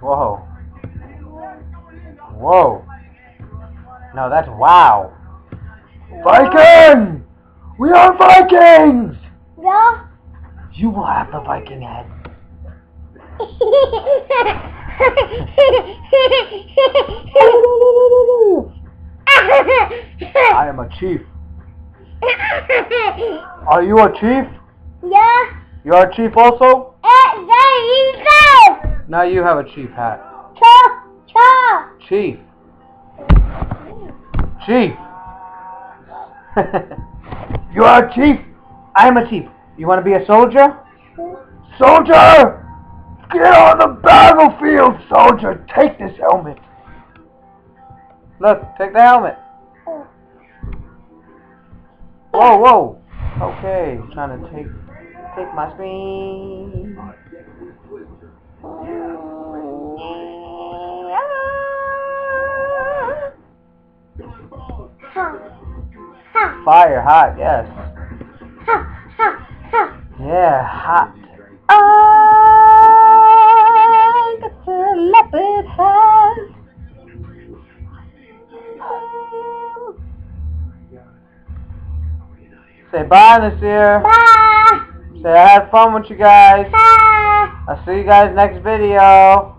Whoa. Whoa. No, that's wow. Viking! We are Vikings! Yeah. You will have the Viking head. I am a chief. Are you a chief? yeah. You are a chief also? Eh. Now you have a chief hat. Cha, cha. Chief. Chief. you are a chief. I am a chief. You want to be a soldier? Soldier! Get on the battlefield, soldier! Take this helmet. Look, take the helmet. Whoa, whoa. Okay, trying to take take my screen. Fire hot, yes. Yeah, hot. Say bye this year. Bye. Say I had fun with you guys. Bye. I'll see you guys next video.